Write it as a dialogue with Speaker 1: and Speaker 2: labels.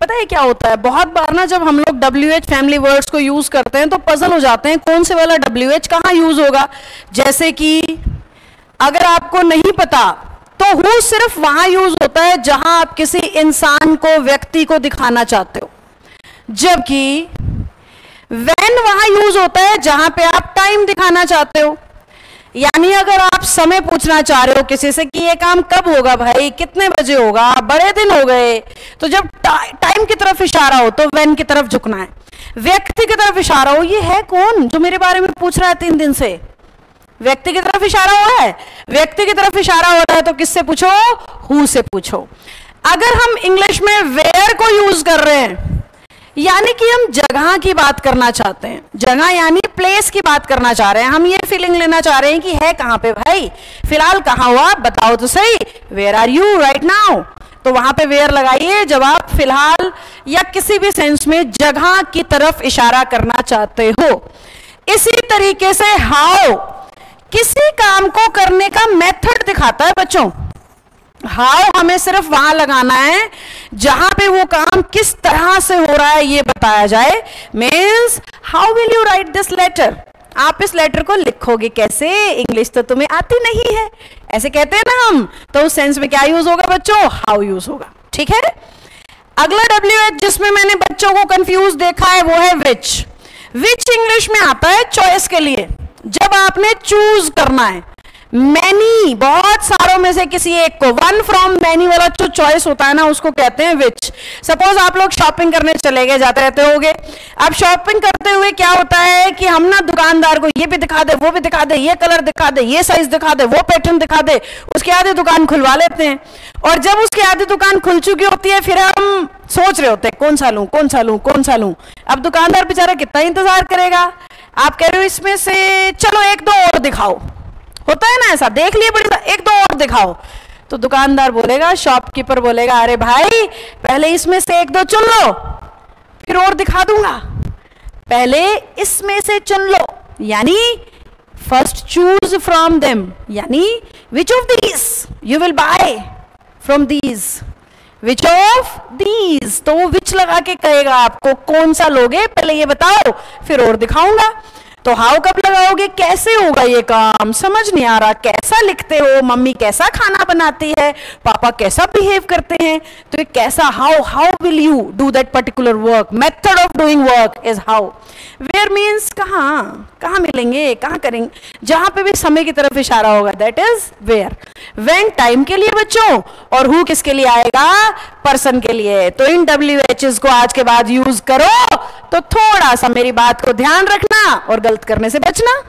Speaker 1: पता है क्या होता है? बहुत बार ना जब हम लोग डब्ल्यू एच फैमिली वर्ड्स को यूज़ करते हैं तो पजल हो जाते हैं, कौन से वाला डब्ल्यू एच कहाँ यूज़ होगा? जैसे कि, अगर आपको नहीं पता तो हु सिर्फ़ वहाँ यूज़ होता है जहाँ आप किसी इंसान को, व्यक्ति को दिखाना चाहते हो। जबकि वैन वहाँ यूज़ होता है जहाँ पे आप टाइम दिखाना चाहते हो। यानी अगर आप समय पूछना चाह रहे हो किसी से कि ये काम कब होगा भाई? कितने बजे होगा? बड़े दिन हो गए। तो जब टाइम की तरफ़ इशारा हो तो वैन की तरफ़ झुकना है। व्यक्ति की तरफ़ इशारा हो, ये है कौन जो मेरे बारे में पूछ रहा है तीन दिन से? व्यक्ति की तरफ़ इशारा हो रहा है? व्यक्ति की तरफ़ इशारा हो रहा है तो किससे पूछो? हु से पूछो। अगर हम इंग्लिश में वेयर को यूज़ कर रहे हैं, यानी कि हम जगह की बात करना चाहते हैं, जगह यानी प्लेस की बात करना चाह रहे हैं, हम ये फीलिंग लेना चाह रहे हैं कि है कहाँ पे भाई? फ़िलहाल कहाँ हुआ? बताओ तो सही। Where are you right now तो वहाँ पे वेयर लगाइए जब आप फ़िलहाल या किसी भी सेंस में जगह की तरफ़ इशारा करना चाहते हो। इसी तरीके से हाउ किसी काम को करने का मेथड दिखाता है बच्चों। हाउ हमें सिर्फ़ वहाँ लगाना है, जहाँ पे वो काम किस तरह से हो रहा है ये बताया जाए। Means how will you write this letter आप इस लेटर को लिखोगे कैसे? इंग्लिश तो तुम्हें आती नहीं है। ऐसे कहते हैं ना हम तो उस सेंस में क्या यूज़ होगा बच्चों? हाउ यूज़ होगा। ठीक है? अगला डब्ल्यू एच जिसमें मैंने बच्चों को कंफ्यूज देखा है, वो है विच विच इंग्लिश में आता है? चॉइस के लिए। जब आपने चूज़ करना है मैनी बहुत सारों में से किसी एक को। वन फ्रॉम मैनी वाला जो चॉइस होता है ना, उसको कहते हैं विच सपोज़ आप लोग शॉपिंग करने चले गए, जाते रहते होगे। अब शॉपिंग करते हुए क्या होता है कि हम ना दुकानदार को ये भी दिखा दे, वो भी दिखा दे, ये कलर दिखा दे, ये साइज़ दिखा दे, वो पैटर्न दिखा दे, उसके आधे दुकान खुलवा लेते हैं। और जब उसके आधी दुकान खुल चुकी होती है, फिर हम सोच रहे होते हैं, कौन सा लू, कौन सा लू, कौन सा लू? अब दुकानदार बेचारा कितना इंतज़ार करेगा? आप कह रहे हो इसमें से, चलो एक दो और दिखाओ। होता है ना ऐसा? देख लिए बड़ी एक दो और दिखाओ। तो दुकानदार बोलेगा शॉपकीपर बोलेगा, अरे भाई, पहले इसमें से एक दो चुन लो, फिर और दिखा दूँगा। पहले इसमें से चुन लो, यानी फ़र्स्ट चूज़ फ्रॉम देम यानी which of these you will buy from these which of these तो वो विच लगा के कहेगा आपको, कौन सा लोगे? पहले ये बताओ, फिर और दिखाऊँगा। तो हाउ कब लगाओगे? कैसे होगा ये काम? समझ नहीं आ रहा। कैसा लिखते हो? मम्मी कैसा खाना बनाती है? पापा कैसा बिहेव करते हैं? तो ये कैसा how how will you do that particular work method of doing work is how where means कहाँ? कहाँ मिलेंगे? कहाँ करेंगे? जहाँ पे भी समय की तरफ़ इशारा होगा। That is where when time के लिए बच्चों? और हु किसके लिए आएगा? पर्सन के लिए। तो इन डब्ल्यू एच को आज के बाद यूज़ करो। तो थोड़ा सा मेरी बात को ध्यान रखना और गलत करने से बचना।